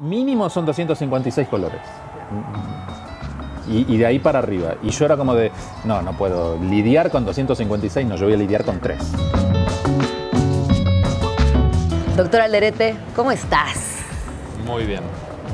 Mínimo son 256 colores. Y, y de ahí para arriba. Y yo era como de, no, no puedo lidiar con 256, no, yo voy a lidiar con 3. Doctor Alderete, ¿cómo estás? Muy bien,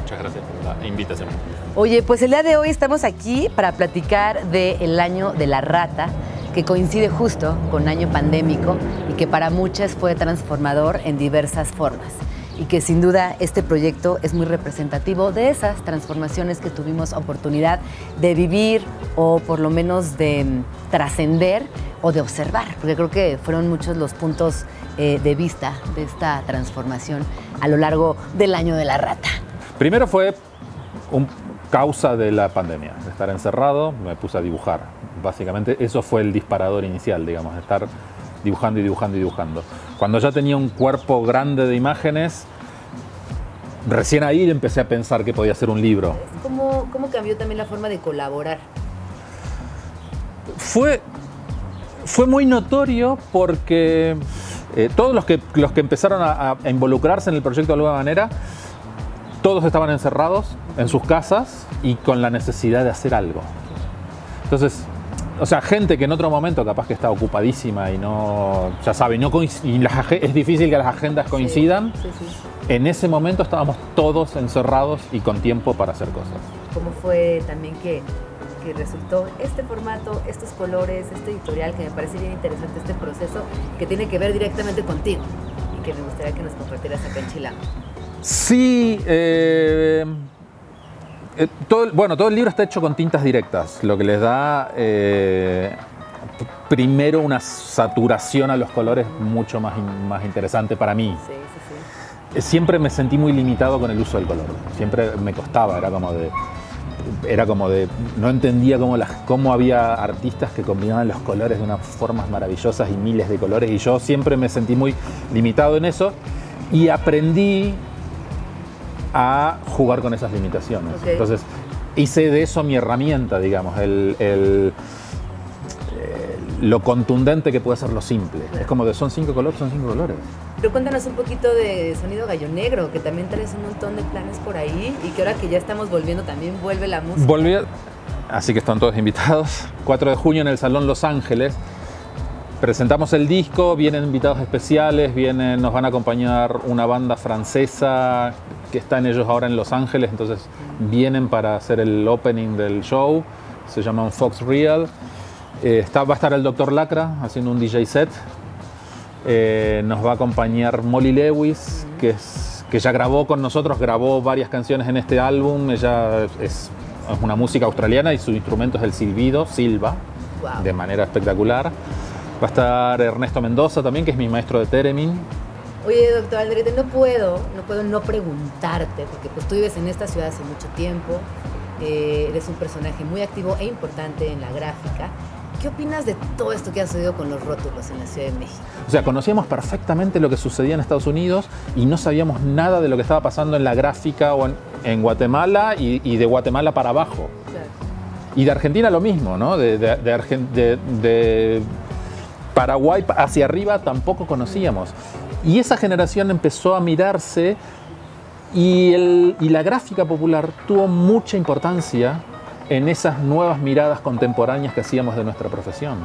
muchas gracias por la invitación. Oye, pues el día de hoy estamos aquí para platicar del año de la rata, que coincide justo con año pandémico y que para muchas fue transformador en diversas formas. Y que sin duda este proyecto es muy representativo de esas transformaciones que tuvimos oportunidad de vivir o por lo menos de mm, trascender o de observar, porque creo que fueron muchos los puntos eh, de vista de esta transformación a lo largo del año de la rata. Primero fue un causa de la pandemia, de estar encerrado, me puse a dibujar. Básicamente eso fue el disparador inicial, digamos, de estar dibujando y dibujando y dibujando. Cuando ya tenía un cuerpo grande de imágenes, recién ahí empecé a pensar que podía ser un libro. ¿Cómo, cómo cambió también la forma de colaborar? Fue, fue muy notorio porque eh, todos los que, los que empezaron a, a involucrarse en el proyecto de alguna manera, todos estaban encerrados en sus casas y con la necesidad de hacer algo. Entonces, o sea, gente que en otro momento capaz que está ocupadísima y no, ya sabe, no y las es difícil que las agendas coincidan, Sí, sí. en ese momento estábamos todos encerrados y con tiempo para hacer cosas. ¿Cómo fue también que, que resultó este formato, estos colores, este editorial, que me parece bien interesante este proceso, que tiene que ver directamente contigo y que me gustaría que nos compartieras acá en Chilango? Sí, eh, eh, todo, el- bueno, todo el libro está hecho con tintas directas, lo que les da eh, primero una saturación a los colores mucho más, más interesante para mí. Sí, sí, sí. Eh, Siempre me sentí muy limitado con el uso del color, siempre me costaba, era como de... Era como de. No entendía cómo, las, cómo había artistas que combinaban los colores de unas formas maravillosas y miles de colores, y yo siempre me sentí muy limitado en eso. Y aprendí a jugar con esas limitaciones. Entonces, hice de eso mi herramienta, digamos, el, el- eh, lo contundente que puede ser lo simple. Es como de son cinco colores, son cinco colores. Pero cuéntanos un poquito de Sonido Gallo Negro, que también traes un montón de planes por ahí y que ahora que ya estamos volviendo también vuelve la música. Volví, a- así que están todos invitados. 4 de junio en el Salón Los Ángeles. Presentamos el disco, vienen invitados especiales, vienen, nos van a acompañar una banda francesa que están ellos ahora en Los Ángeles, entonces vienen para hacer el opening del show. Se llaman Fox Real. Eh, está, va a estar el Dr. Lacra haciendo un DJ set. Eh, nos va a acompañar Molly Lewis, que, es, que ya grabó con nosotros, grabó varias canciones en este álbum. Ella es, es una música australiana y su instrumento es el silbido, silba, Wow. de manera espectacular. Va a estar Ernesto Mendoza también, que es mi maestro de Teremin. Oye, doctor Alderete, no puedo, no puedo no preguntarte, porque pues tú vives en esta ciudad hace mucho tiempo, eh, eres un personaje muy activo e importante en la gráfica. ¿Qué opinas de todo esto que ha sucedido con los rótulos en la Ciudad de México? O sea, conocíamos perfectamente lo que sucedía en Estados Unidos y no sabíamos nada de lo que estaba pasando en la gráfica o en, en Guatemala y, y de Guatemala para abajo. Y de Argentina lo mismo, ¿no? De, de- de Paraguay hacia arriba tampoco conocíamos. Y esa generación empezó a mirarse y, el- y la gráfica popular tuvo mucha importancia en esas nuevas miradas contemporáneas que hacíamos de nuestra profesión.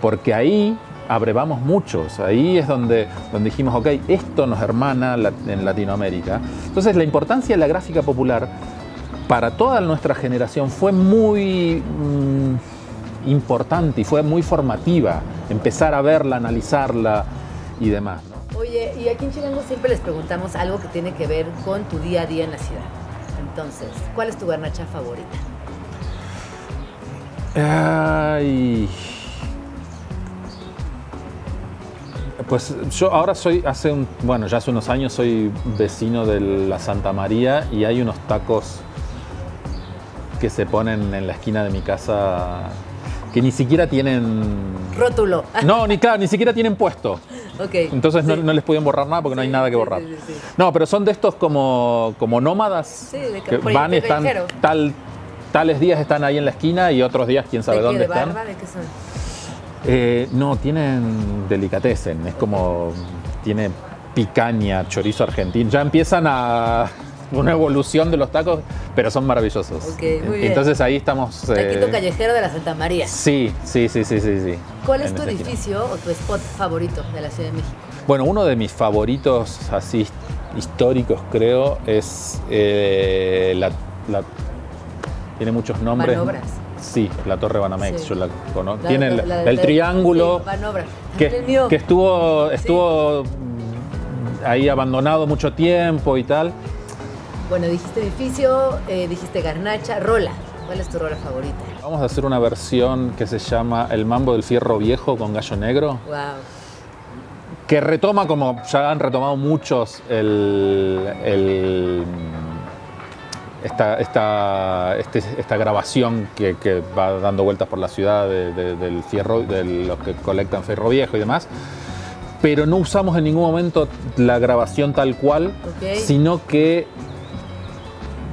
Porque ahí abrevamos muchos, ahí es donde, donde dijimos, ok, esto nos hermana en Latinoamérica. Entonces la importancia de la gráfica popular para toda nuestra generación fue muy mm, importante y fue muy formativa, empezar a verla, analizarla y demás. ¿no? Oye, y aquí en Chilango siempre les preguntamos algo que tiene que ver con tu día a día en la ciudad. Entonces, ¿cuál es tu garnacha favorita? Ay. Pues yo ahora soy, hace un, bueno, ya hace unos años soy vecino de la Santa María y hay unos tacos que se ponen en la esquina de mi casa que ni siquiera tienen... Rótulo. No, ni claro, ni siquiera tienen puesto. Entonces no, Sí. no les pueden borrar nada porque no hay nada que borrar. sí, sí, sí. No, pero son de estos como, como nómadas Sí, de que van y están tal, tales días están ahí en la esquina y otros días quién sabe ¿De qué? dónde ¿De están. barba? ¿De qué son? Eh, no, tienen delicatessen, es como tiene picaña, chorizo argentino. Ya empiezan a una evolución de los tacos, pero son maravillosos. Ok, muy bien. Entonces ahí estamos. Taquito eh, callejero de la Santa María. Sí, sí, sí, sí, sí, sí. ¿Cuál es tu esquina. edificio o tu spot favorito de la Ciudad de México? Bueno, uno de mis favoritos así históricos creo es eh, la, la- tiene muchos nombres. Banobras. Sí, la Torre Banamex, Sí. yo la conozco. La- Tiene la- el, la- el la- triángulo Sí, que, que estuvo, estuvo mm, ahí abandonado mucho tiempo y tal. Bueno, dijiste edificio, eh, dijiste garnacha, rola. ¿Cuál es tu rola favorita? Vamos a hacer una versión que se llama El Mambo del Fierro Viejo con Gallo Negro. Wow. que retoma, como ya han retomado muchos, el, el- esta, esta, este- esta grabación que, que va dando vueltas por la ciudad de- de- del fierro, de los que colectan fierro viejo y demás. Pero no usamos en ningún momento la grabación tal cual, sino que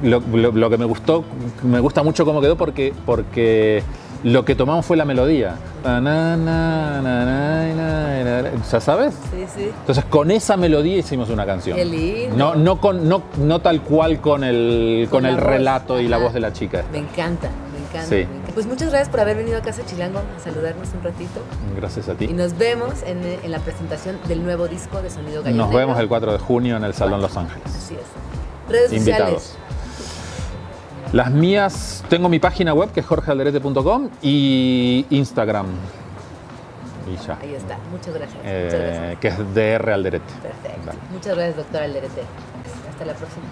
lo, lo- lo que me gustó, me gusta mucho cómo quedó porque, porque lo que tomamos fue la melodía. ¿Ya sabes? Sí, sí. Entonces con esa melodía hicimos una canción. Qué lindo. No, no, con, no, no tal cual con el, Con el voz. relato y la voz de la chica. Me encanta, me encanta. Sí. me encanta. Pues muchas gracias por haber venido a Casa Chilango a saludarnos un ratito. Gracias a Y ti. nos vemos en, en la presentación del nuevo disco de Sonido Gallo Nos vemos el 4 de junio en el Salón Los Ángeles. Así es. Redes Invitados. sociales. Las mías, tengo mi página web que es jorgealderete.com y Instagram. Y ya. Ahí está. Muchas gracias. Eh, Muchas gracias. que es DR Alderete. Perfecto. Dale. Muchas gracias, doctora Alderete. Hasta la próxima.